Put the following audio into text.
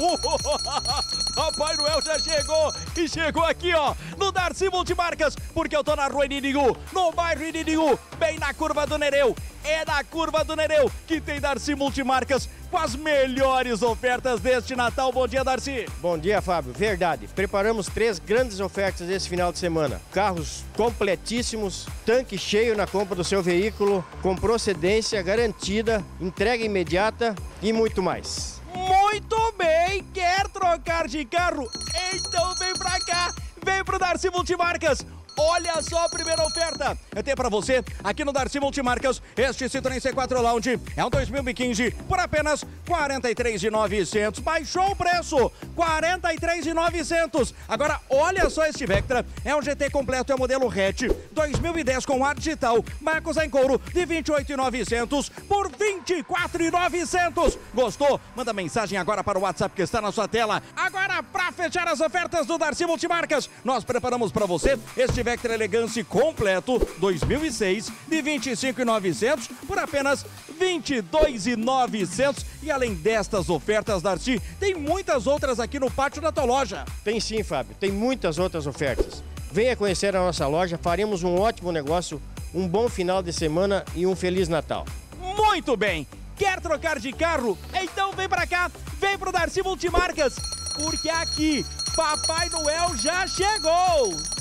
Papai Noel já chegou e chegou aqui, ó, no Darcy Multimarcas, porque eu tô na rua Ininingu, no bairro Ininingu, bem na curva do Nereu. É na curva do Nereu que tem Darcy Multimarcas com as melhores ofertas deste Natal. Bom dia, Darcy. Bom dia, Fábio. Verdade. Preparamos três grandes ofertas esse final de semana. Carros completíssimos, tanque cheio na compra do seu veículo, com procedência garantida, entrega imediata e muito mais. De carro? Então vem pra cá, vem pro Darcy Multimarcas. Olha só a primeira oferta. Eu tenho para você aqui no Darcy Multimarcas este Citroën C4 Lounge. É um 2015 por apenas 43.900. Baixou o preço, 43.900. Agora olha só este Vectra. É um GT completo, é o modelo hatch 2010 com ar digital. Marcos em couro de 28.900 por 24.900. Gostou? Manda mensagem agora para o WhatsApp que está na sua tela. Agora para fechar as ofertas do Darcy Multimarcas, nós preparamos para você este Vectra Elegance completo 2006 de 25.900 por apenas 22.900 e além destas ofertas Darcy, tem muitas outras aqui no pátio da tua loja. Tem sim, Fábio. Tem muitas outras ofertas. Venha conhecer a nossa loja, faremos um ótimo negócio, um bom final de semana e um feliz Natal. Muito bem. Quer trocar de carro? Então vem pra cá, vem pro Darcy Multimarcas, porque aqui Papai Noel já chegou!